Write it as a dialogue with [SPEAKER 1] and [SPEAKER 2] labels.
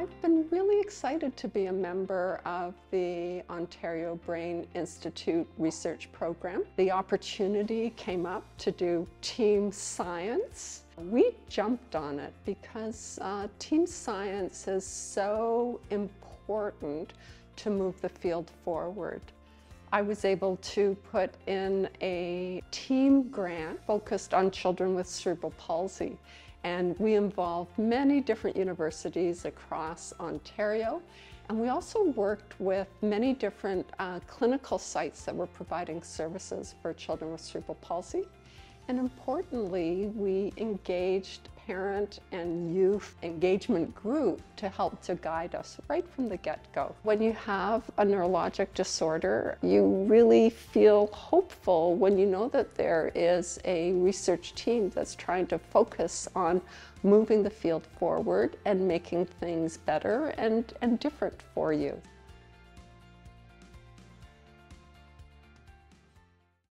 [SPEAKER 1] I've been really excited to be a member of the Ontario Brain Institute research program. The opportunity came up to do team science. We jumped on it because uh, team science is so important to move the field forward. I was able to put in a team grant focused on children with cerebral palsy. And we involved many different universities across Ontario. And we also worked with many different uh, clinical sites that were providing services for children with cerebral palsy. And importantly, we engaged parent and youth engagement group to help to guide us right from the get-go. When you have a neurologic disorder, you really feel hopeful when you know that there is a research team that's trying to focus on moving the field forward and making things better and, and different for you.